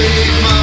take my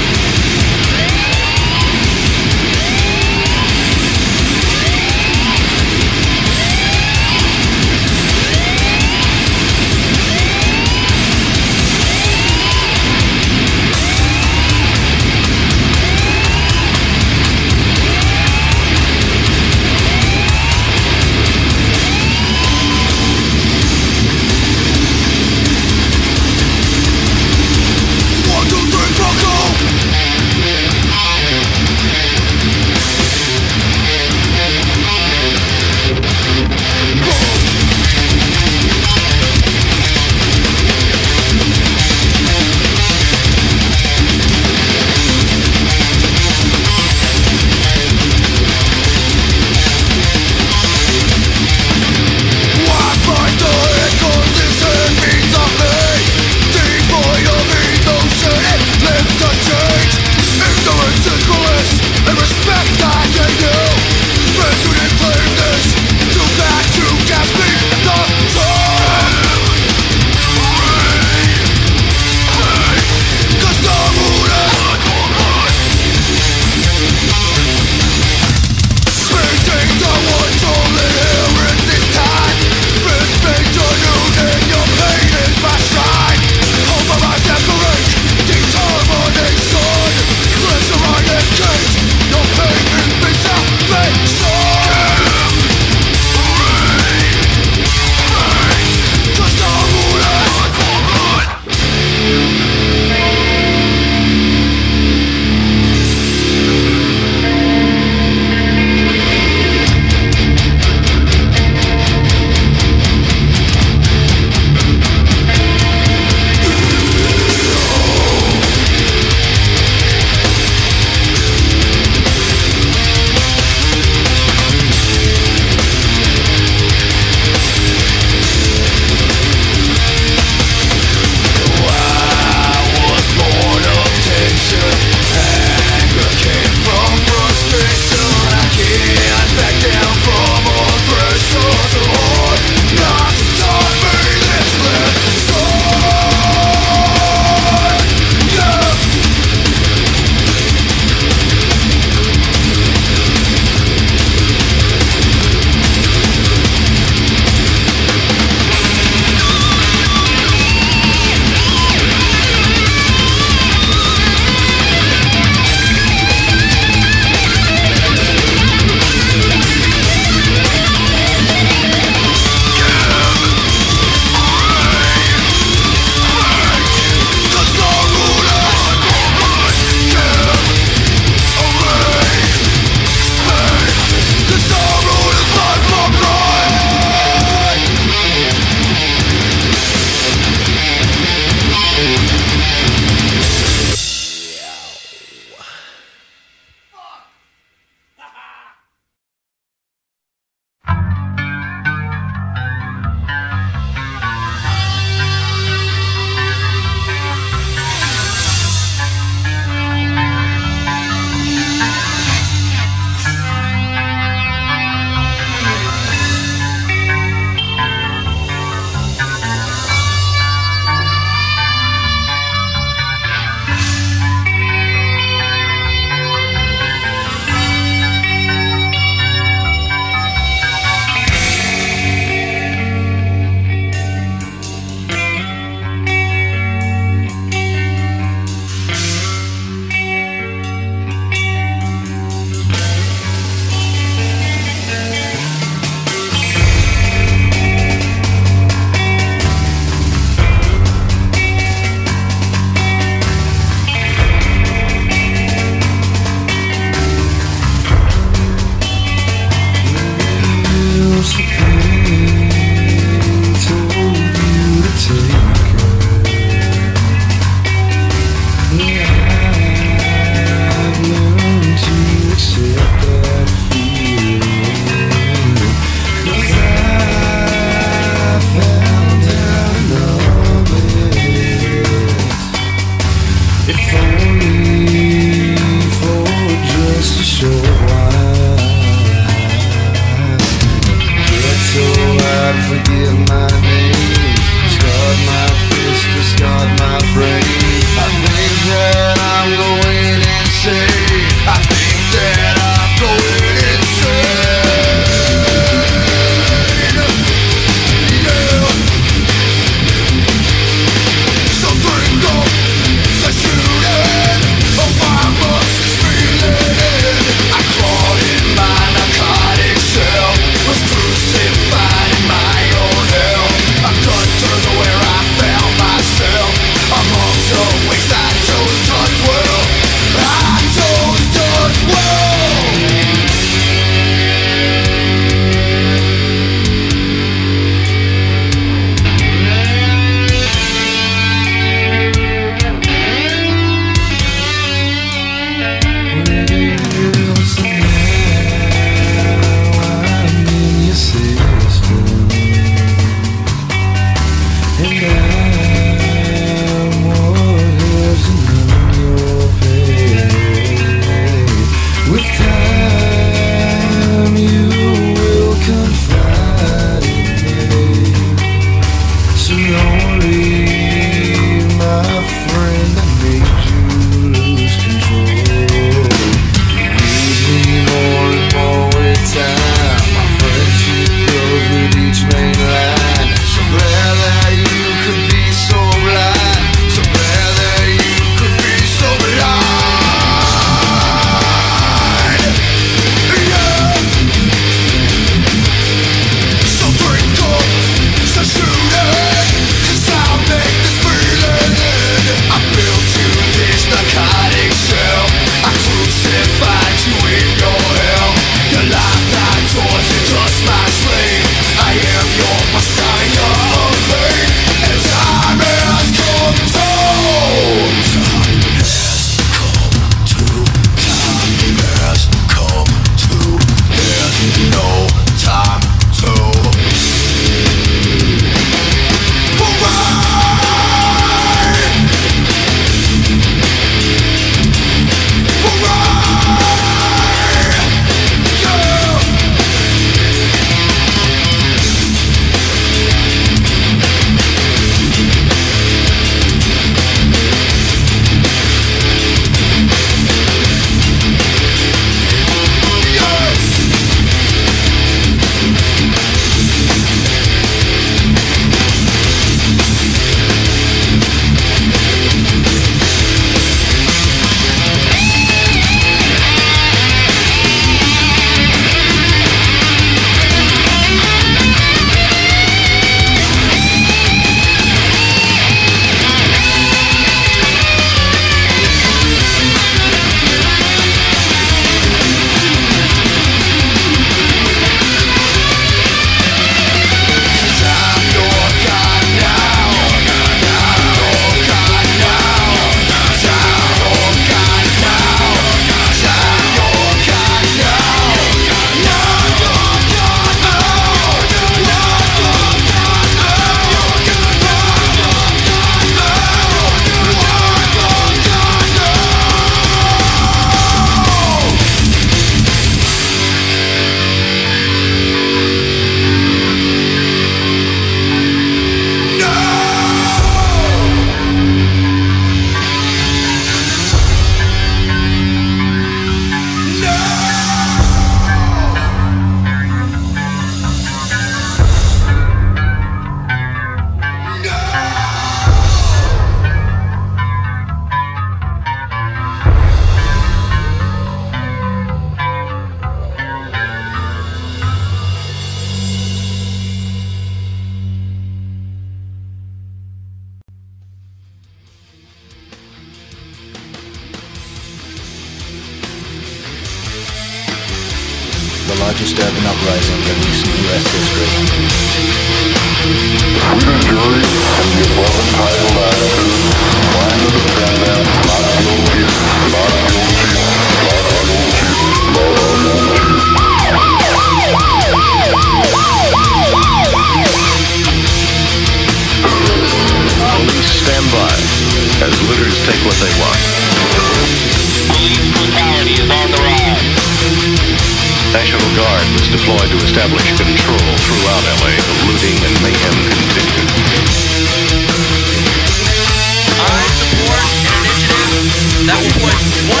that will put 100,000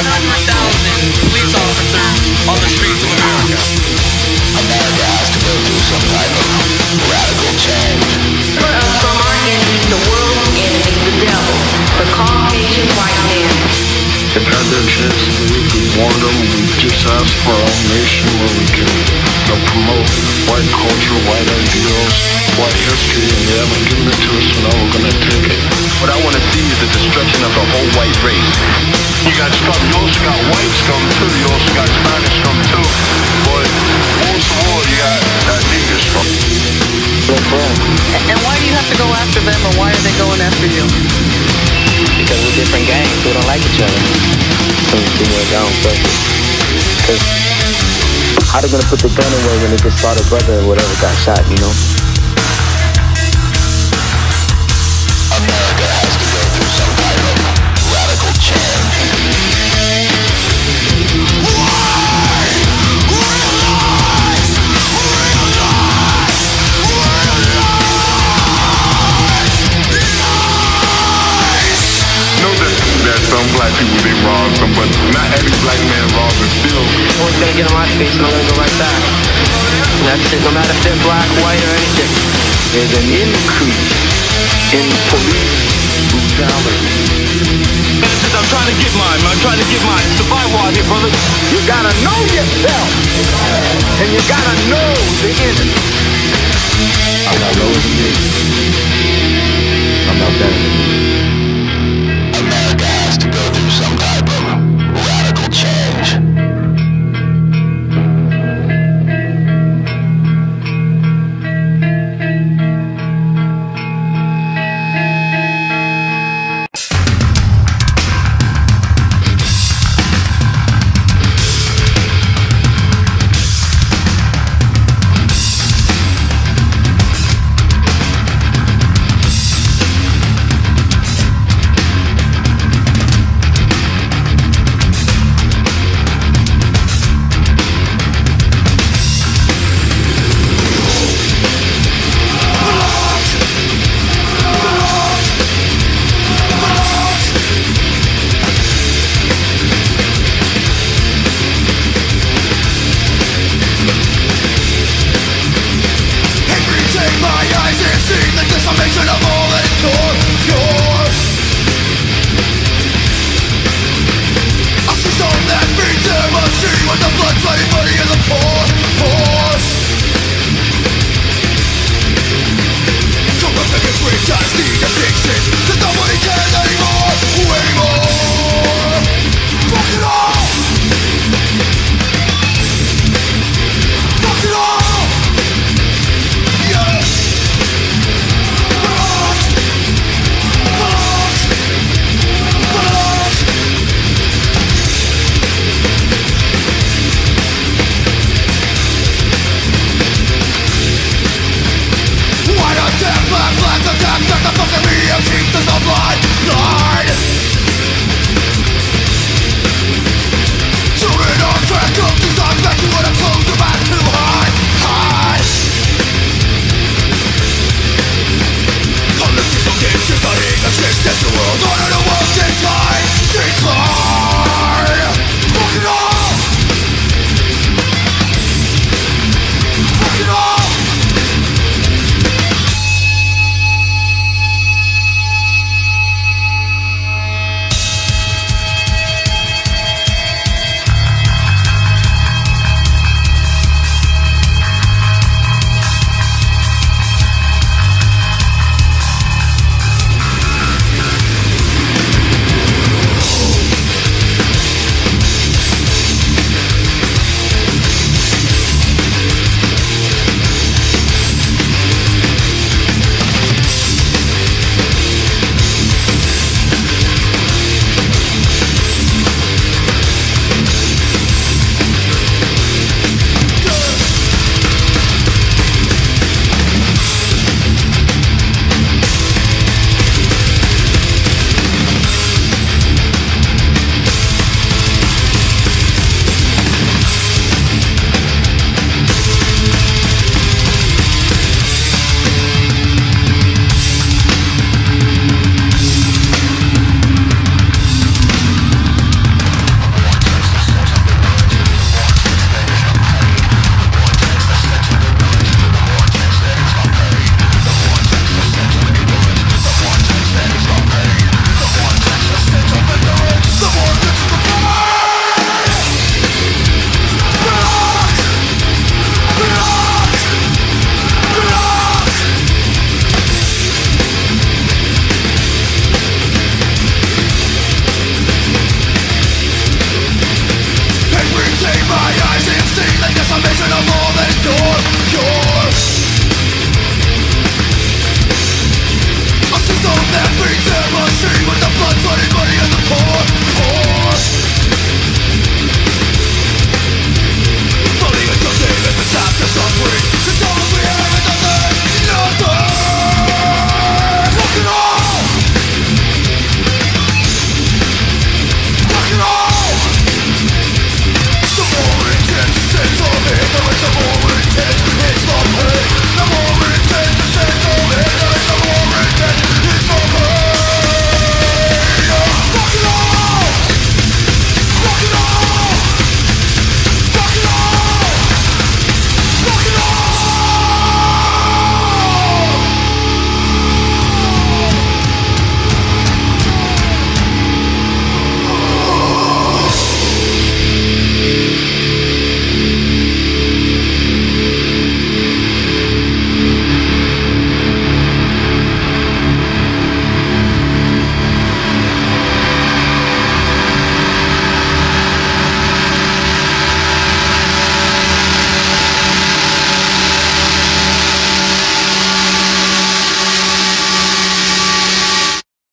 police officers on the streets Leave, we warned them, we just asked for our nation where we can you promote white culture, white ideals, white history, and they haven't given it to us, so now we're gonna take it. What I want to see is the destruction of the whole white race. You got scum, you also got white scum too, you also got Spanish scum too, but most of all, you got that nigger scum. And why do you have to go after them or why are they going after you? because we're different gangs. We don't like each other. So we see where down purpose. Because how they gonna put the gun away when they just saw their brother or whatever got shot, you know? America has to go through some type of radical change. know that, that some black people they rob some, but not every black man robs and steals. Always gonna get on my face and I'm gonna go right back. And that's it, no matter if they're black, white, or anything. There's an increase in police brutality. I'm trying to get mine, I'm trying to get mine. Survival out here, brother. You gotta know yourself. And you gotta know the enemy. I'm not lower than you. I'm not better than you. America